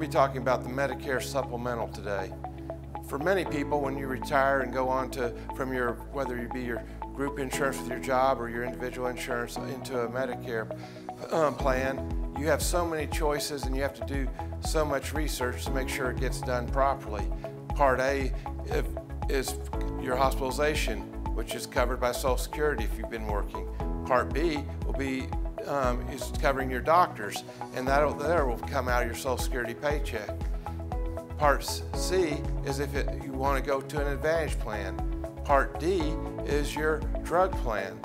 talking about the Medicare supplemental today. For many people, when you retire and go on to, from your, whether you be your group insurance with your job or your individual insurance into a Medicare um, plan, you have so many choices and you have to do so much research to make sure it gets done properly. Part A is your hospitalization, which is covered by Social Security if you've been working. Part B will be um, is covering your doctors, and that there will come out of your Social Security paycheck. Part C is if it, you want to go to an Advantage plan. Part D is your drug plan.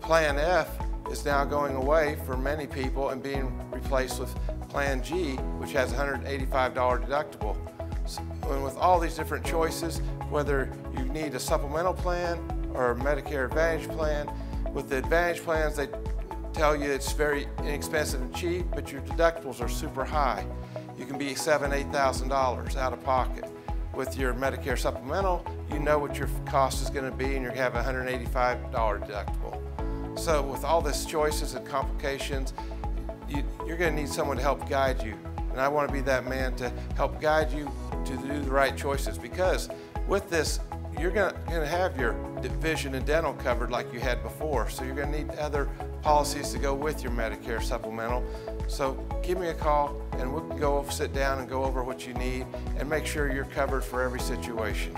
Plan F is now going away for many people and being replaced with Plan G, which has $185 deductible. So, and with all these different choices, whether you need a supplemental plan or a Medicare Advantage plan, with the Advantage plans, they tell you it's very inexpensive and cheap, but your deductibles are super high. You can be seven, eight thousand dollars out of pocket. With your Medicare supplemental, you know what your cost is going to be, and you have a $185 deductible. So, with all these choices and complications, you, you're going to need someone to help guide you. And I want to be that man to help guide you to do the right choices because with this, you're going to have your vision and dental covered like you had before. So you're going to need other policies to go with your Medicare supplemental. So give me a call and we'll go sit down and go over what you need and make sure you're covered for every situation.